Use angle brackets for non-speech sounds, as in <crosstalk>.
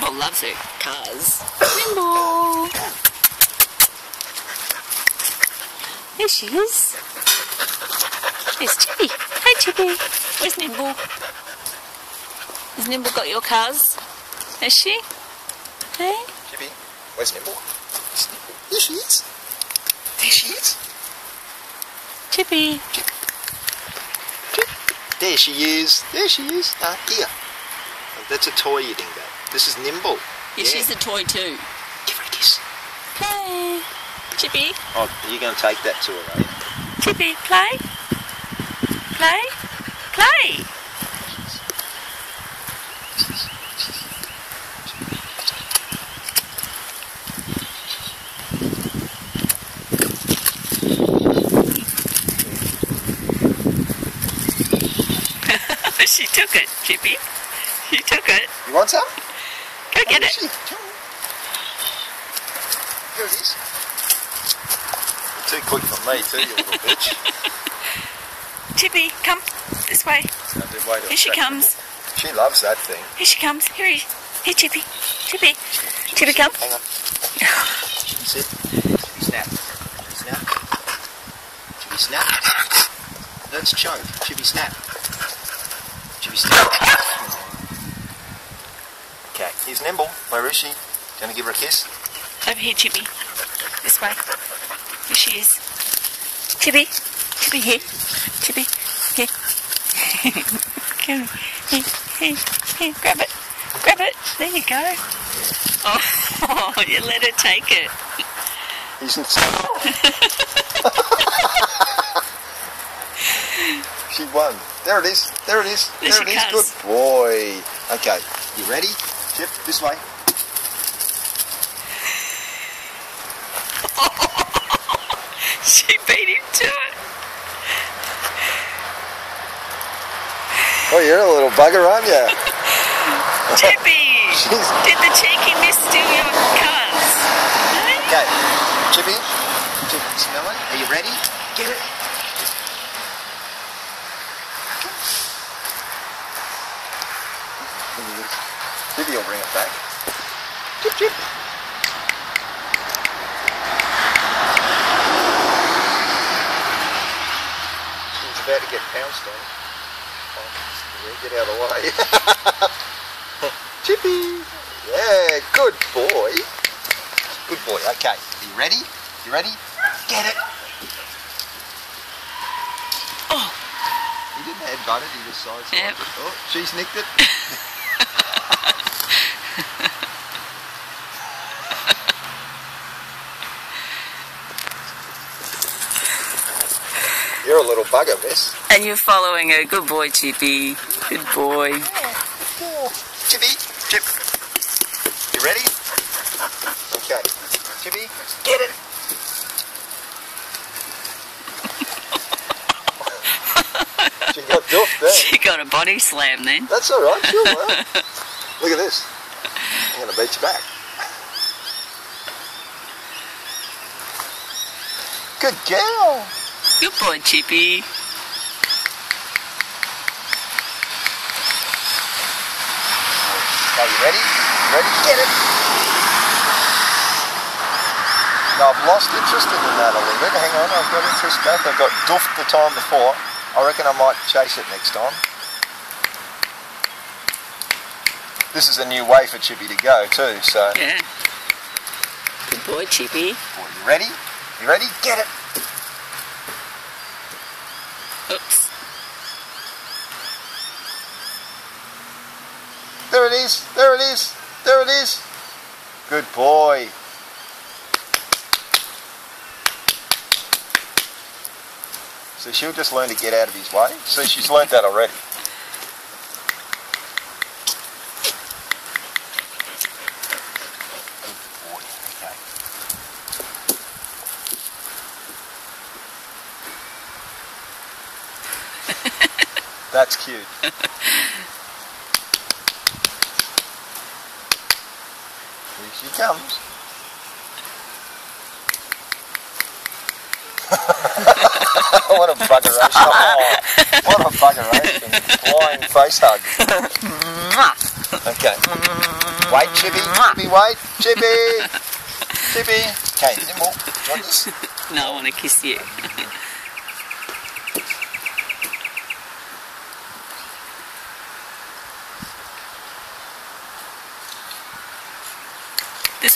Nimble loves her Cuz. Nimble! There she is. There's Chippy. Hey Chippy. Where's Nimble? Has Nimble got your Cuz? Has she? Hey? Chippy, where's Nimble? There she is. There she is. Chippy. There she is. There she is. Uh, here. That's a toy you didn't This is Nimble. Yeah, she's a toy too. Give her a kiss. Play. Chippy. Oh, you're going to take that to her, are you? Chippy, play. Play. Play. <laughs> she took it, Chippy. She took it. You want some? Go get it. Here it is. You're too quick for me too, you little bitch. <laughs> Chippy, come this way. No, do wait till Here she comes. back. She loves that thing. Here she comes. Here he. Here, Chippy. Chippy. Chippy, come. Hang on. Sit. Chippy snap. Chippy snap. Chippy snap. That's choke. Chippy snap. Chippy snap. Here's Nimble. She? Gonna give her a kiss? Over here, Chippy. This way. Here she is. Chippy. Chippy, here. Chippy, here. <laughs> Come here. Here, here. Grab it. Grab it. There you go. Oh, <laughs> you let her take it. Isn't <laughs> she won. There it is. There it is. There There, it is. comes. Good boy. Okay, you ready? Chip, this way. <laughs> She beat him to it. Oh, you're a little bugger, aren't you? <laughs> Chippy! Did the cheeky miss steal your Cuz? Okay, Chippy. Chip, smell it. Are you ready? Get it. Will bring it back. Chip, chip. She's about to get pounced on. Oh, get out of the way. Chippy. Yeah, good boy. Good boy. Okay, you ready? You ready? Get it. Oh. He didn't headbutt it, he just sideswiped Yep. Oh, it. Oh, she's nicked it. You're a little bugger, miss. And you're following her. Good boy, Chippy. Good boy. Chippy, Chip. You ready? Okay. Chippy, get it. <laughs> she got doofed there. She got a body slam then. That's all right, sure. Well. <laughs> Look at this. I'm going to beat you back. Good girl. Good boy, Chippy. Are you ready? Ready? Get it. No, I've lost interest in that a little bit. Hang on, I've got interest back. I've got doofed the time before. I reckon I might chase it next time. This is a new way for Chippy to go too, so. Yeah. Good boy, Chippy. Boy, you ready? You ready? Get it. Oops. There it is. There it is. There it is. Good boy. So she'll just learn to get out of his way. So she's learnt that already. That's cute. Here she comes. <laughs> what a bugger. Oh, what a buggeration! Flying face hug. Okay. Wait, Chippy. Chippy, wait. Chippy. Chippy. Okay, Nimble, do you want this? No, I want to kiss you.